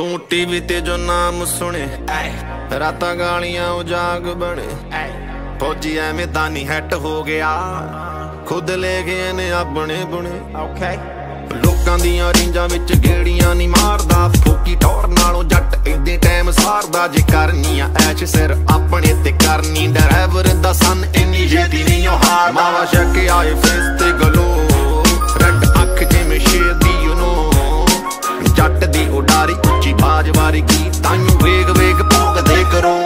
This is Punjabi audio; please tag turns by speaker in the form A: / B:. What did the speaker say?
A: ਤੂੰ ਟੀਵੀ ਤੇ ਜੋ ਨਾਮ ਸੁਣੇ ਰਾਤਾਂ ਗਾਲੀਆਂ ਉਜਾਗ ਬਣੇ ਫੌਜੀ ਐਵੇਂ ਦਾਨੀ ਹੈਟ ਹੋ ਗਿਆ। ਖੁਦ ਲੈ ਗਏ ਨੇ ਆਪਣੇ ਬੁਣੇ।
B: Okay.
A: ਲੋਕਾਂ ਦੀਆਂ ਰਿੰਜਾਂ ਵਿੱਚ ਗੇੜੀਆਂ ਨਹੀਂ ਮਾਰਦਾ। ਫੋਕੀ ਟੌਰ ਨਾਲੋਂ ਜੱਟ ਇੱਦੇ ਟਾਈਮ ਸਾਰਦਾ। ਜੇ ਕਰਨੀ ਆ ਐਸ਼ ਸਿਰ ਆਪਣੇ ਤੇ ਕਰਨੀ। ਡਰਾਈਵਰ ਦਾ ਸਨ ਇੰਨੀ ਛੇਤੀ ਨਹੀਂ ਉਹ ਹਾਰ ਮਾਵਾ ਸ਼ੱਕ ਆਏ ਫੇਸ ਉਡਾਰੀ ਉੱਚੀ ਬਾਜ ਵਾਰੀ ਕੀ ਤਾਈਓ ਵੇਗ ਵੇਗ ਭੋਗਦੇ ਕਰੋ।